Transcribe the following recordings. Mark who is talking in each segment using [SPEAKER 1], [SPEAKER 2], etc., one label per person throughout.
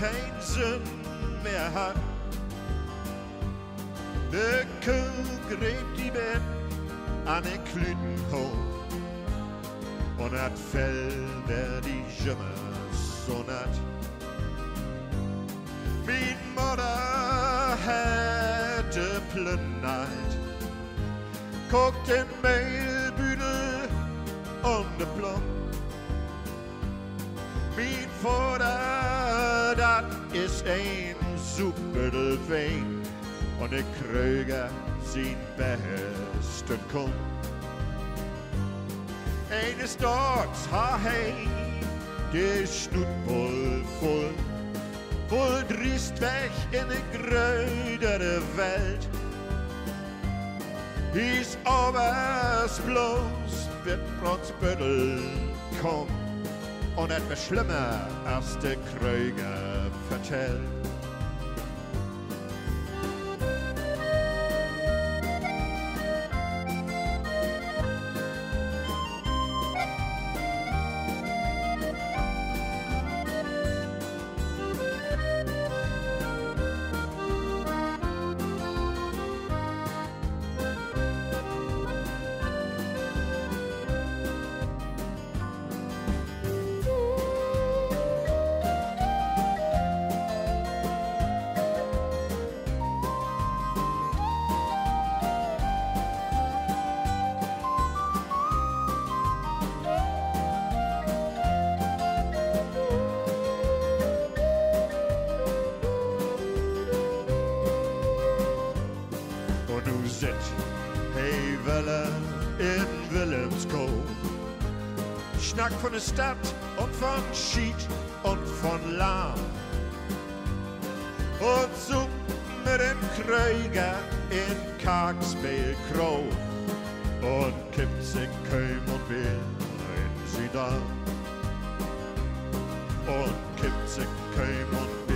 [SPEAKER 1] dat har lang kein Sinn mehr hat. De Kuh gräbt die Bett an den Klüten hoch und dat Fell der die Schimmer so natt. Min Mutter hätte plündert, guckt den Mehlbüdel und de Plump. Min Vater, dat ist ein Superdelfin und der Kröger sin beste Kumpel. Eines Tages har hej det snuttboll voll voll drist weg in de grödere Welt. Is overs bloß wird Protzbüttel kommen und etwas schlimmer als der Kröger vertellt. Schnack von der Stadt und von Schied und von Lahm. Und so mit dem Kreuger in Karksbeil Kroh. Und kippt sich Köm und will in da. Und kippt sich Köm und Bier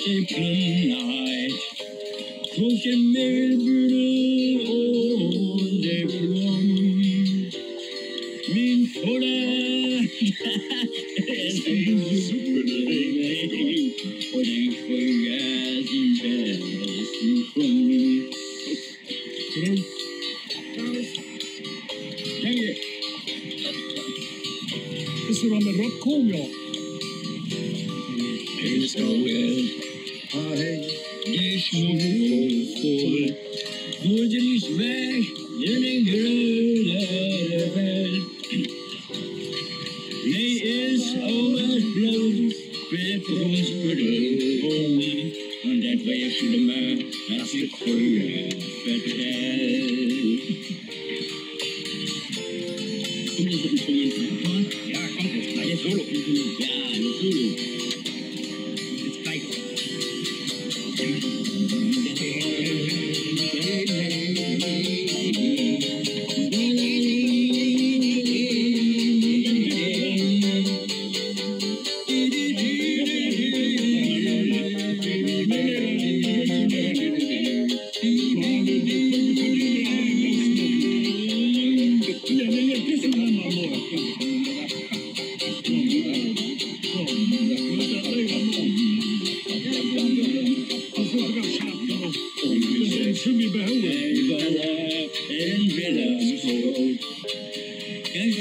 [SPEAKER 2] gece kınay Mükemmel bürü o deplom Min fora Og den sjunger sin bästa symfoni Längre!
[SPEAKER 3] Det skulle vara med rockkom
[SPEAKER 2] jag! Hur ska vi Hagges monopol. Guldrisberg är den grönare värld. They is overflowed with rose bedömning. that därför är Schulemar att
[SPEAKER 3] se sjöar förtärs.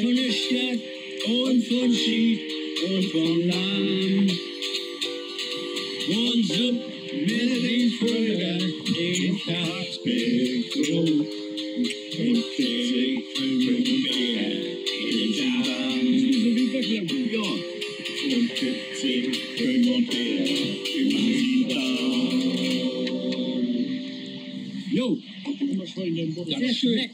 [SPEAKER 2] von der Stadt und von Schied und von Land. Und so mit den Fröhler den Tag begrüßt. Und Krieg
[SPEAKER 3] für mehr in den Arm.
[SPEAKER 2] Ja. Und 70 Krüm
[SPEAKER 3] und Bär über den Boden.
[SPEAKER 2] Sehr schön.